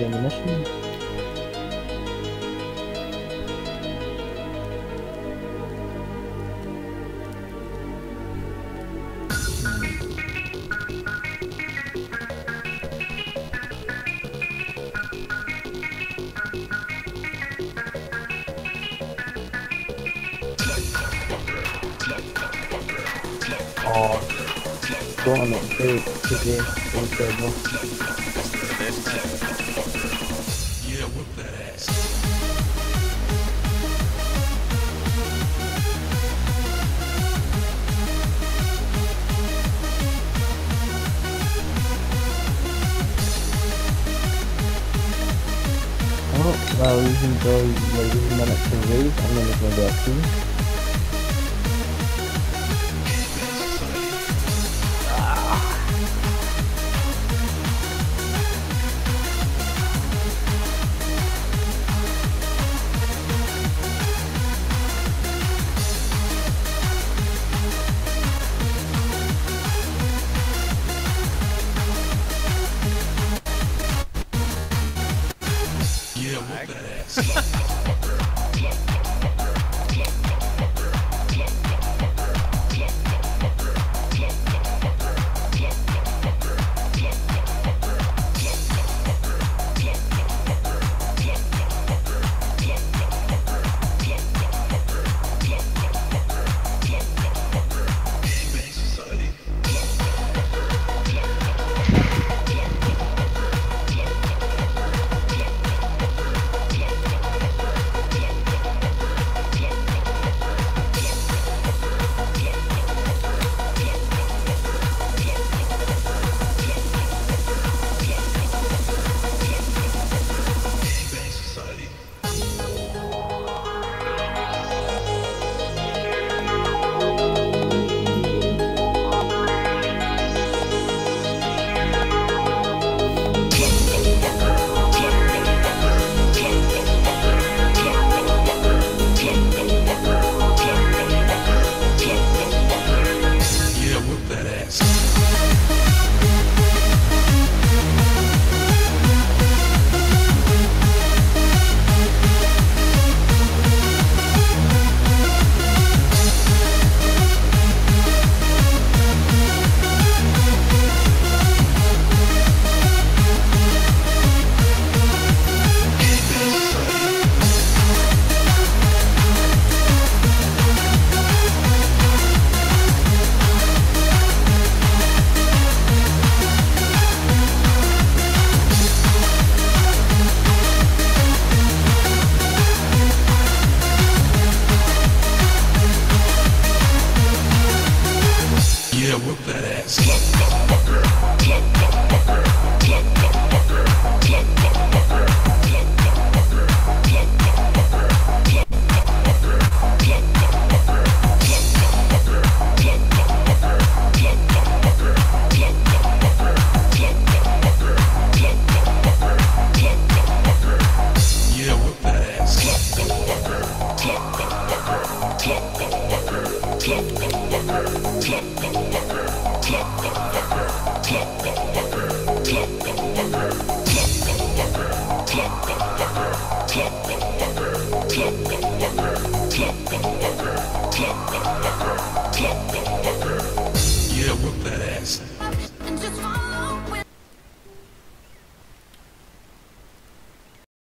the ammunition. Oh, damn it, dude, incredible. That to raise, I'm gonna go there too. smoke. Yeah, whoop that ass. Yeah, whoop that ass. Club,